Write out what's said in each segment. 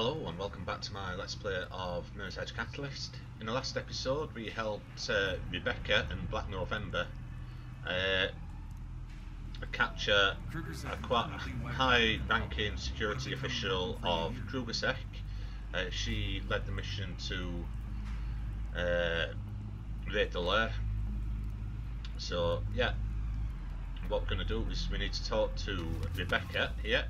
Hello and welcome back to my Let's Play of Mirror's Edge Catalyst. In the last episode we helped uh, Rebecca and Black November uh, capture a quite high ranking security official of KrugerSec. Uh, she led the mission to uh, raid the lair. So yeah, what we're going to do is we need to talk to Rebecca here.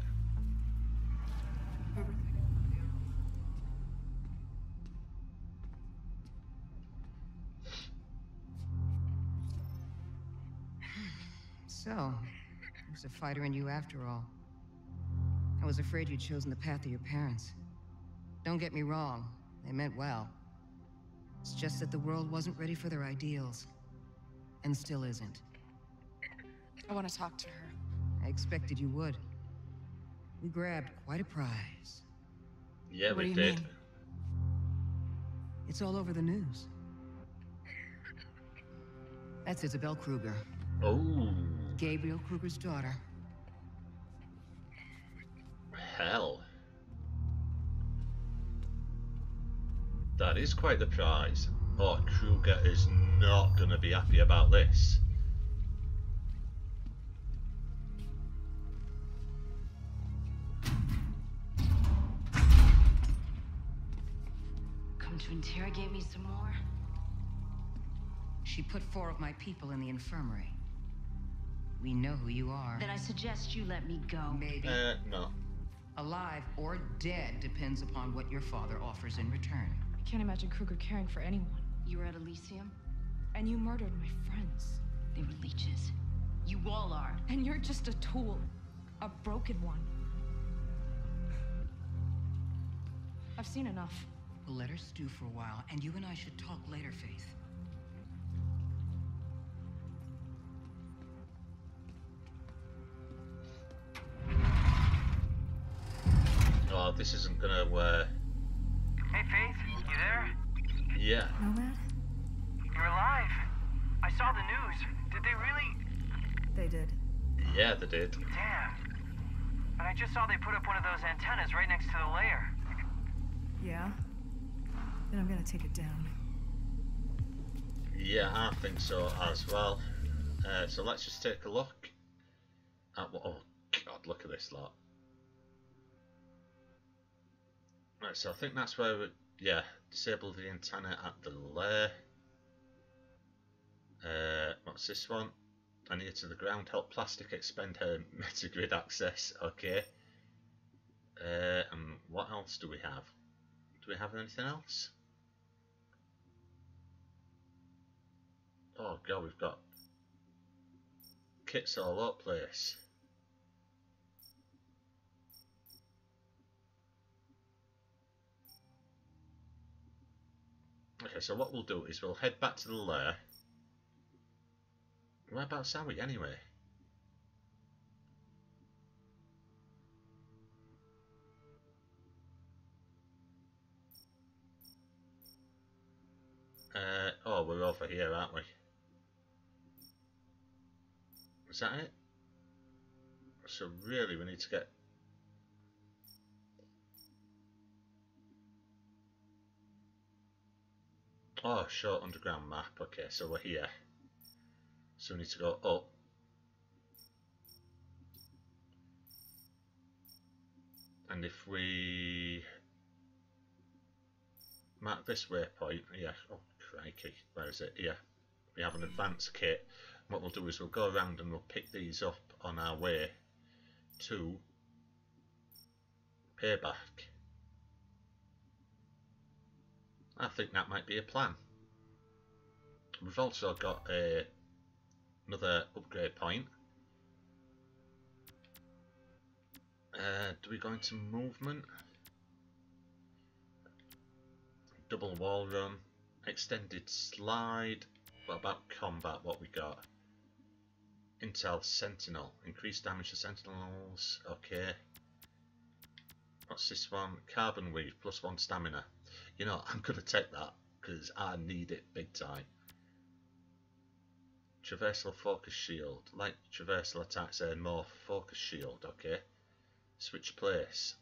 So, there's a fighter in you after all. I was afraid you'd chosen the path of your parents. Don't get me wrong, they meant well. It's just that the world wasn't ready for their ideals. And still isn't. I want to talk to her. I expected you would. We grabbed quite a prize. Yeah, What we do you did. mean? It's all over the news. That's Isabel Kruger, Oh, Gabriel Kruger's daughter. hell. That is quite the prize. Oh, Kruger is not going to be happy about this. Come to interrogate me some more? She put four of my people in the infirmary. We know who you are. Then I suggest you let me go. Maybe. Uh, no. Alive or dead depends upon what your father offers in return. I can't imagine Kruger caring for anyone. You were at Elysium? And you murdered my friends. They were leeches. You all are. And you're just a tool. A broken one. I've seen enough. We'll let her stew for a while, and you and I should talk later, Faith. This isn't going to, uh, Hey Faith, you there? yeah. Nomad? You're alive. I saw the news. Did they really? They did. Yeah, they did. Damn. And I just saw they put up one of those antennas right next to the lair. Yeah? Then I'm gonna take it down. Yeah, I think so as well. Uh, so let's just take a look at what. Oh God, look at this lot. Right, so I think that's where we, yeah, disable the antenna at the lair. Uh, what's this one? Need to the ground. Help plastic expend her metagrid access. Okay. Uh, and what else do we have? Do we have anything else? Oh god, we've got kits all up place. Okay, so what we'll do is we'll head back to the lair. Whereabouts are we anyway? Uh, oh, we're over here, aren't we? Is that it? So really we need to get... Oh, short underground map. Okay, so we're here. So we need to go up. And if we mark this waypoint, yeah, oh crikey, where is it? Yeah, we have an advanced kit. What we'll do is we'll go around and we'll pick these up on our way to payback. I think that might be a plan. We've also got a, another upgrade point. Uh, do we go into movement? Double wall run, extended slide. What about combat? What we got? Intel Sentinel. Increased damage to sentinels. Okay. What's this one? Carbon weave plus one stamina. You know, I'm gonna take that because I need it big time. Traversal focus shield. Like traversal attacks earn more focus shield. Okay. Switch place.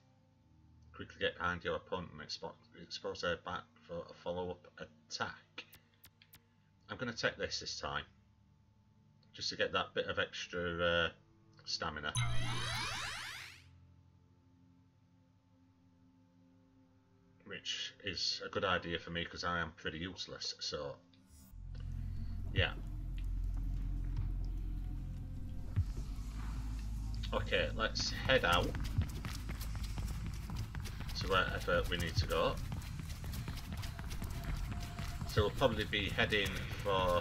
quickly get behind your opponent and expo- expose their back for a follow-up attack. I'm going to take this this time, just to get that bit of extra uh, stamina. Which is a good idea for me because I am pretty useless, so yeah. Okay, let's head out to wherever we need to go. So we'll probably be heading for...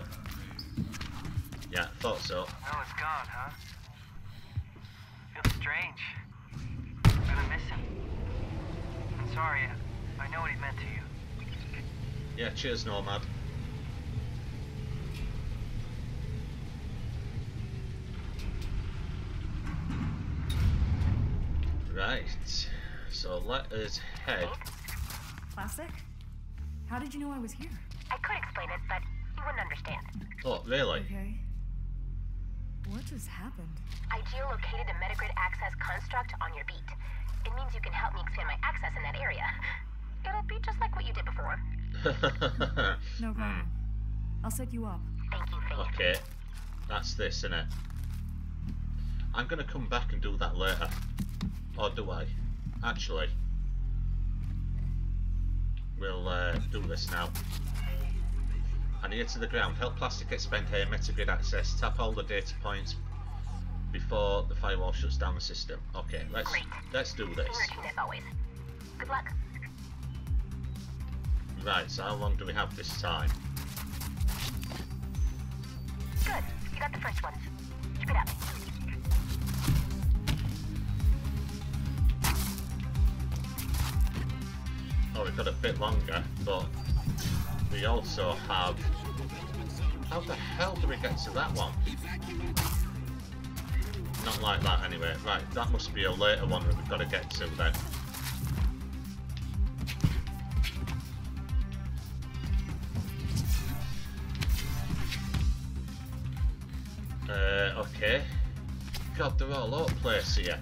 Yeah, thought so. Oh, it's gone, huh? Feels strange. I'm gonna miss him. I'm sorry. I know what he meant to you. Yeah, cheers Nomad. Right, so let us head. Plastic? How did you know I was here? I could explain it, but you wouldn't understand. Oh, really? Okay. What just happened? I geolocated a metagrid access construct on your beat. It means you can help me expand my access in that area. It'll be just like what you did before. No problem. I'll set you up. Thank you, Faith. okay, that's this, isn't it? I'm gonna come back and do that later. Or do I? Actually, we'll uh, do this now. And here to the ground. Help Plastic expend here, metagrid access. Tap all the data points before the firewall shuts down the system. Okay, let's Great. let's do this. routine as always. Good luck. Right, so how long do we have this time? Good. You got the first one. Keep it up. Oh, we've got a bit longer, but we also have. How the hell do we get to that one? Not like that, anyway. Right, that must be a later one that we've got to get to then. God, they're all over the place here.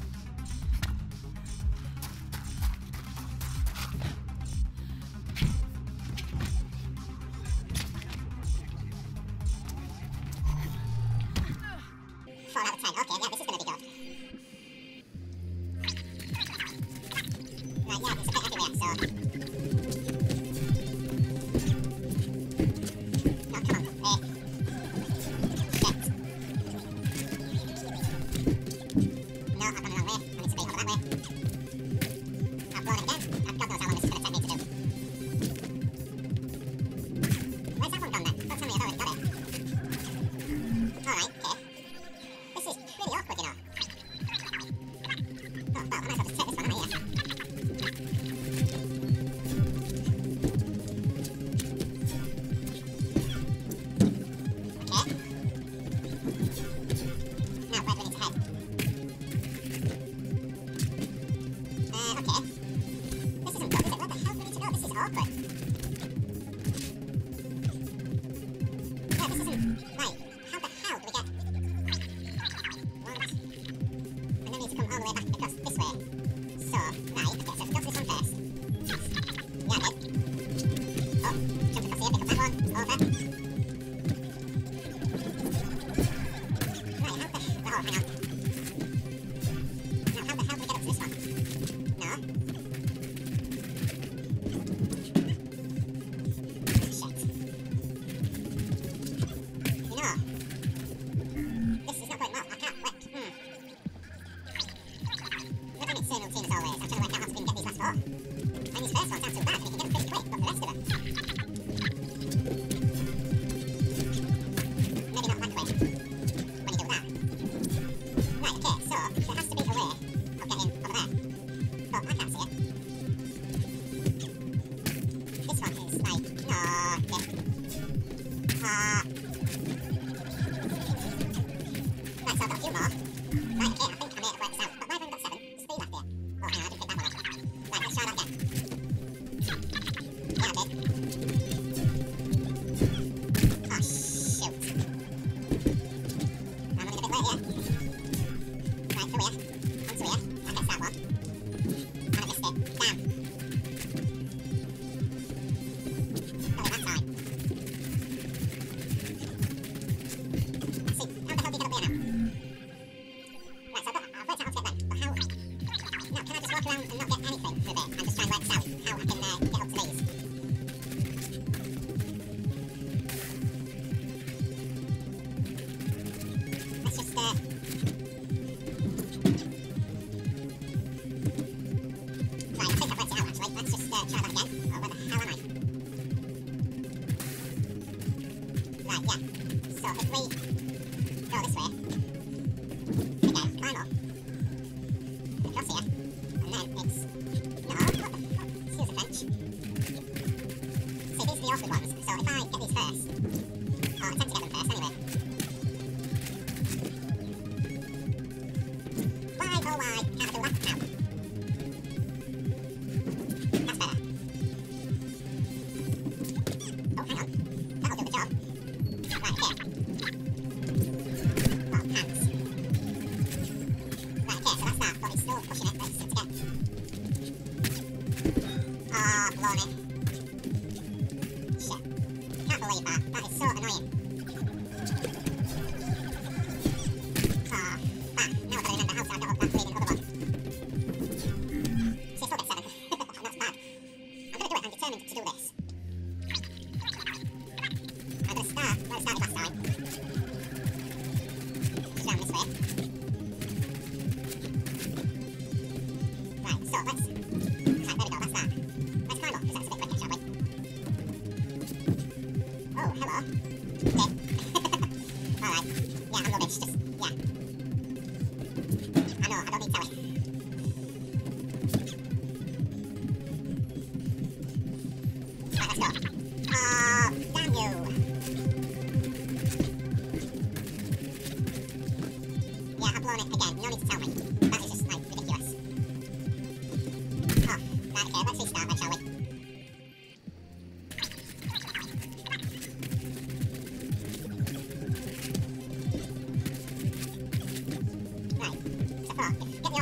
We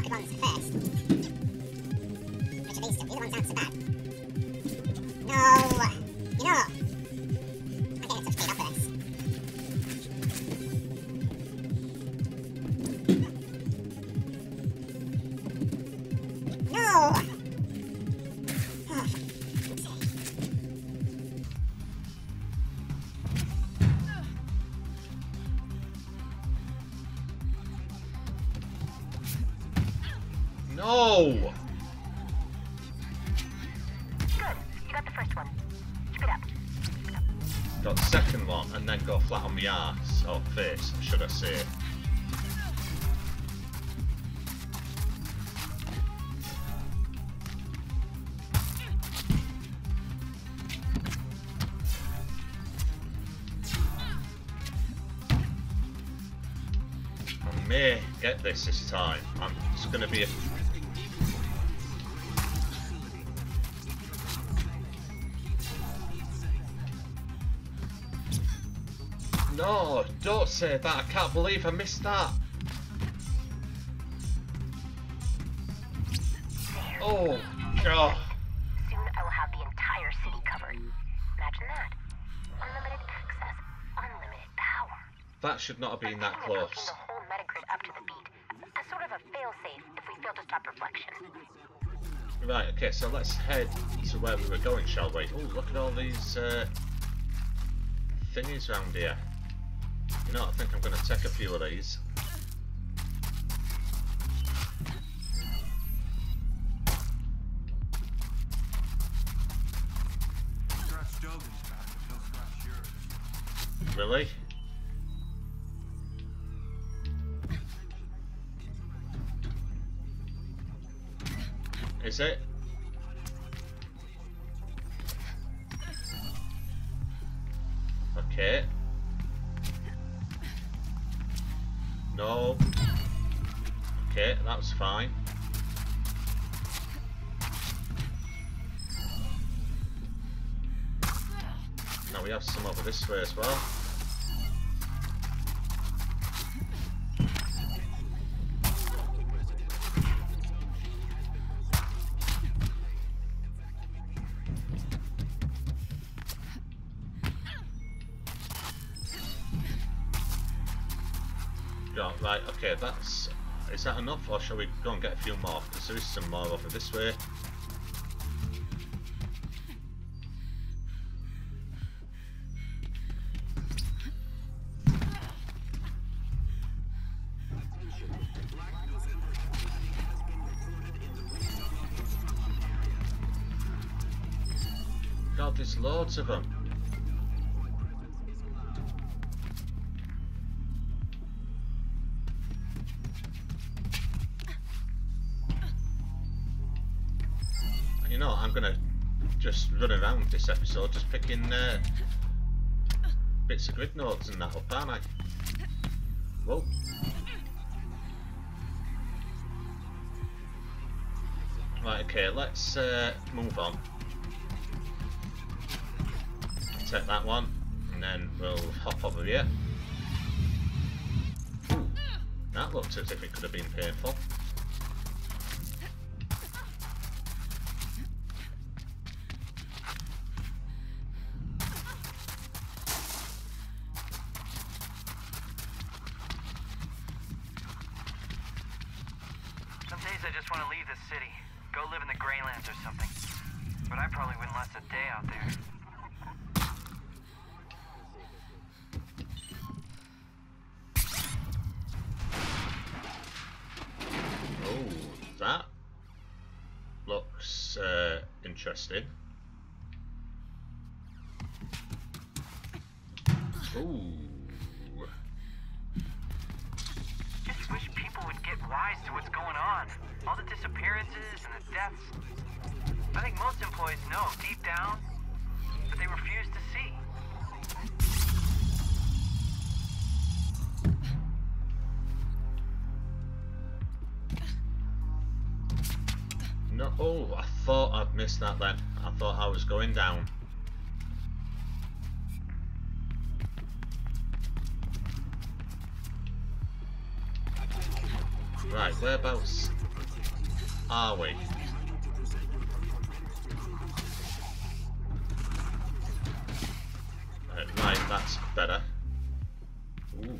Advance. may get this this time. I'm, it's going to be a... No, don't say that. I can't believe I missed that. Oh, God. Soon I will have the entire city covered. Imagine that. Unlimited access, unlimited power. That should not have been that close. Right, okay, so let's head to where we were going, shall we? Oh, look at all these uh, thingies around here. You know, I think I'm going to take a few of these. Really? Is it? Okay. No. Okay, that's fine. Now we have some over this way as well. Is that enough or shall we go and get a few more? Because there is some more over this way. God, there's loads of them. Run around this episode, just picking uh, bits of grid nodes and that up, aren't I? Whoa. Right, okay, let's uh, move on. Take that one, and then we'll hop over here. Ooh, that looked as if it could have been painful. Want to leave the city. Go live in the Greylands or something. But I probably wouldn't last a day out there. Oh, that looks uh, interesting. No, oh, I thought I'd missed that then. I thought I was going down. Right, whereabouts are we? Right, right, that's better. Ooh.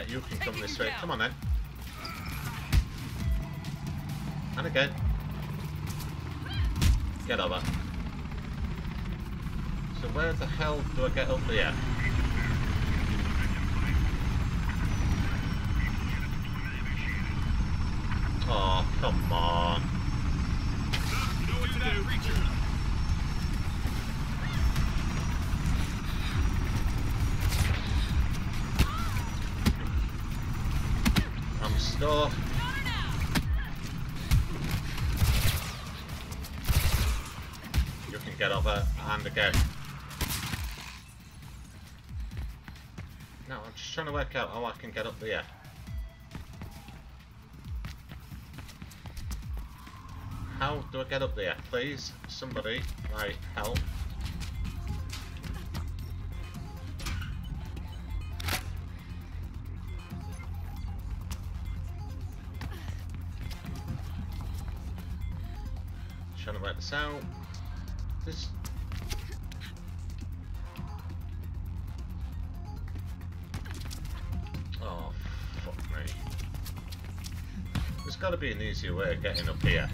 Yeah, you can come this way. Come on then. And again. Get over. So where the hell do I get up there? Oh, come on. I'm stuck. You can get over and again. No, I'm just trying to work out how I can get up there. How do I get up there? Please, somebody, right, help. Trying to work this out. This. Oh, fuck me. There's got to be an easier way of getting up here.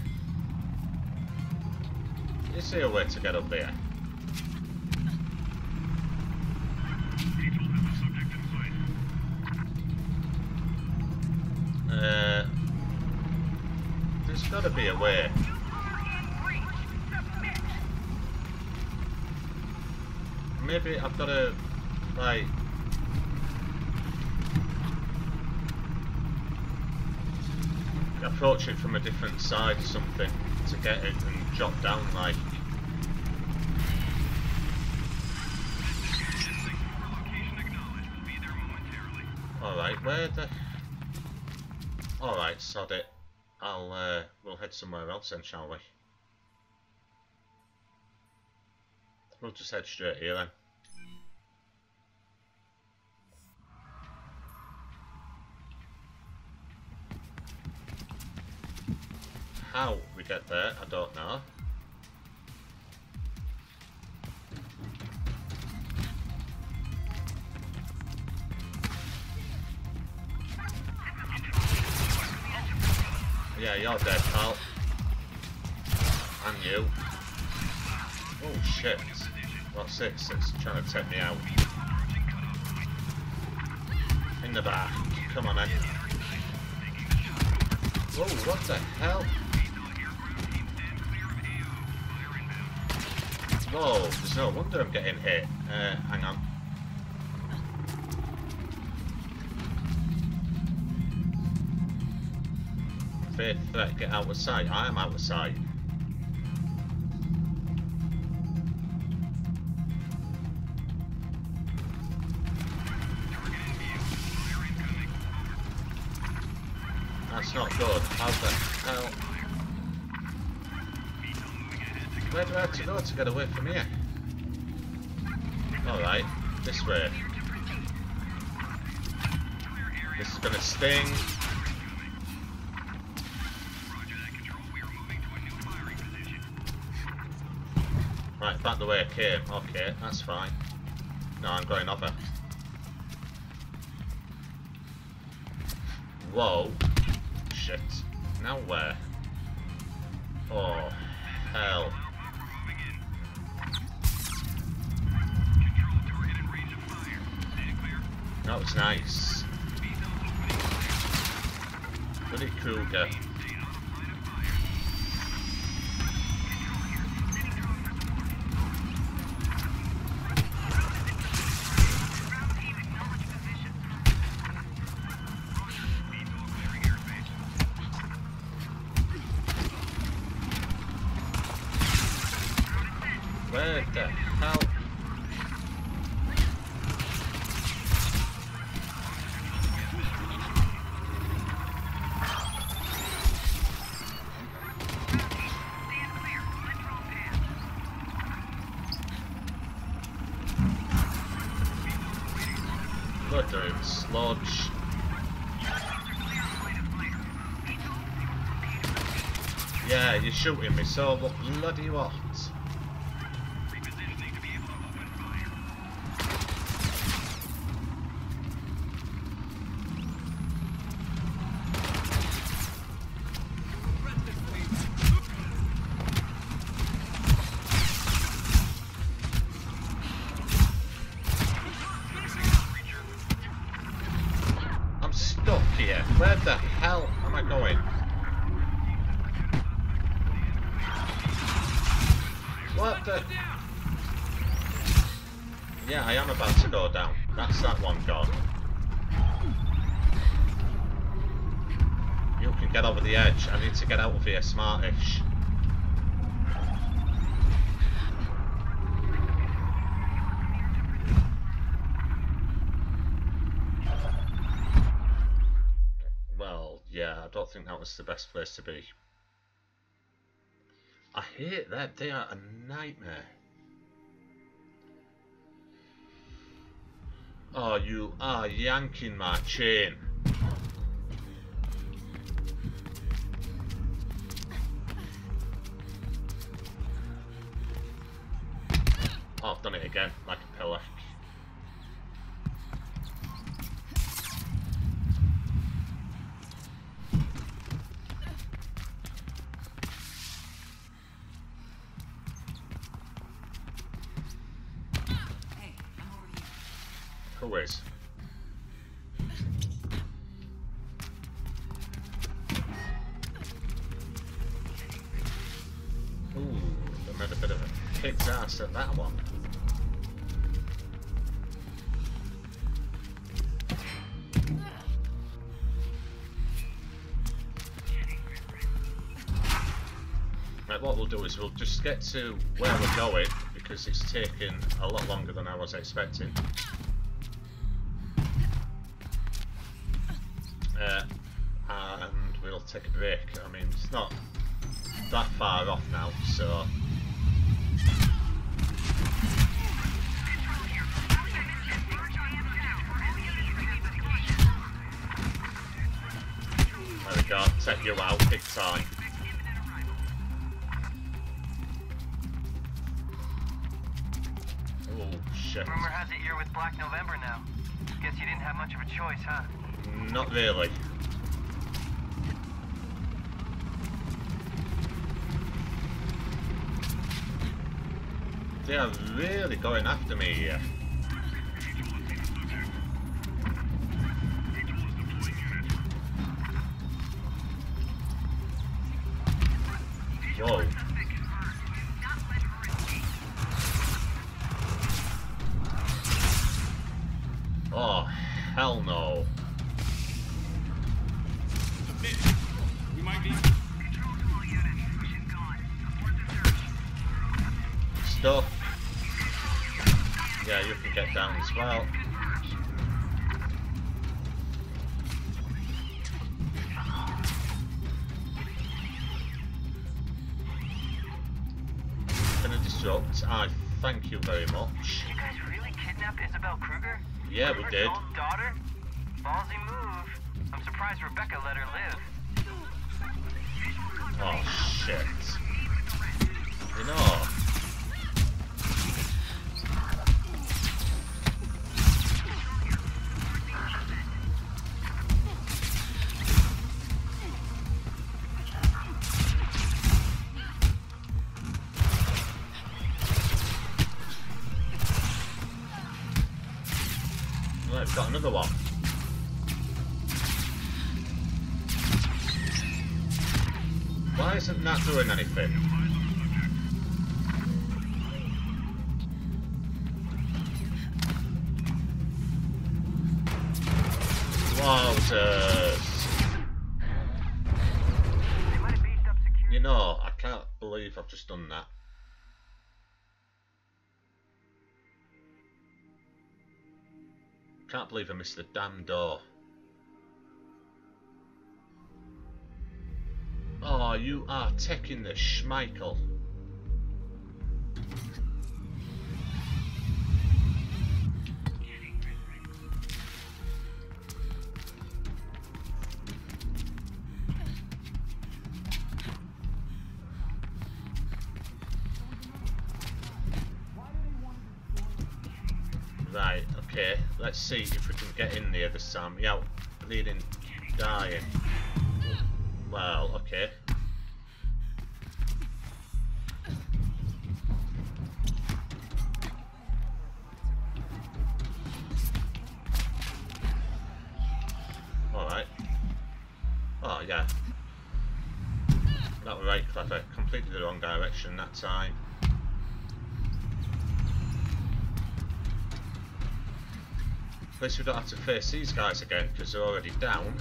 Is there a way to get up there? Uh, there's got to be a way. Maybe I've got to, like... Approach it from a different side or something to get it and drop down like... Alright, where the... Alright, sod it. I'll, uh, we'll head somewhere else then, shall we? We'll just head straight here then. How we get there, I don't know. Yeah, you're dead, pal. And you. Oh shit. What's this? It's trying to take me out. In the back. Come on then. Whoa, what the hell? Whoa, there's no wonder I'm getting hit. Uh, hang on. Threat, get out of sight. I am out of sight. To go to get away from here? Alright, this way. This is gonna sting. Right, back the way I came. Okay, that's fine. No, I'm going over. Whoa. Shit. Now where? Oh, hell. That was nice. Freddy Krueger. Shooting so what bloody what? That's that one gone. You can get over the edge. I need to get out of here smartish. Well, yeah, I don't think that was the best place to be. I hate that. They are a nightmare. Oh, you are yanking my chain. Oh, I've done it again, like a pillar. Ooh, I made a bit of a ass at that one. Right, what we'll do is we'll just get to where we're going because it's taken a lot longer than I was expecting. Shit. Rumor has it you're with Black November now. Guess you didn't have much of a choice, huh? Not really. They are really going after me here. Gonna disrupt. I thank you very much. You guys really kidnapped Isabel Kruger? Yeah, we did. own daughter? Ballsy move. I'm surprised Rebecca let her live. Oh shit. You know. Isn't that doing? Wowzers! You know, I can't believe I've just done that. Can't believe I missed the damn door. Oh, you are taking the schmeichel. Right, okay, let's see if we can get in there this time. Yeah, bleeding, dying. Well, okay. Alright. Oh, yeah. That was right clever. Completely the wrong direction that time. At least we don't have to face these guys again because they're already down.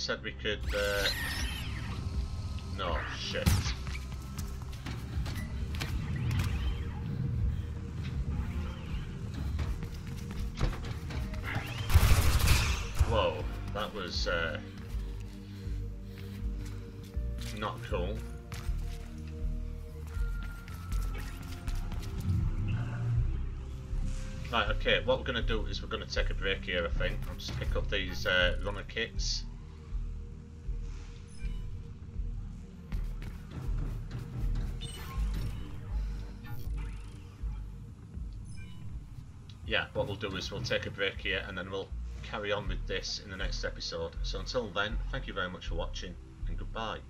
Said we could. Uh... No, shit. Whoa, that was uh... not cool. Right, okay, what we're going to do is we're going to take a break here, I think. I'll just pick up these uh, runner kits. What we'll do is we'll take a break here and then we'll carry on with this in the next episode. So until then, thank you very much for watching and goodbye.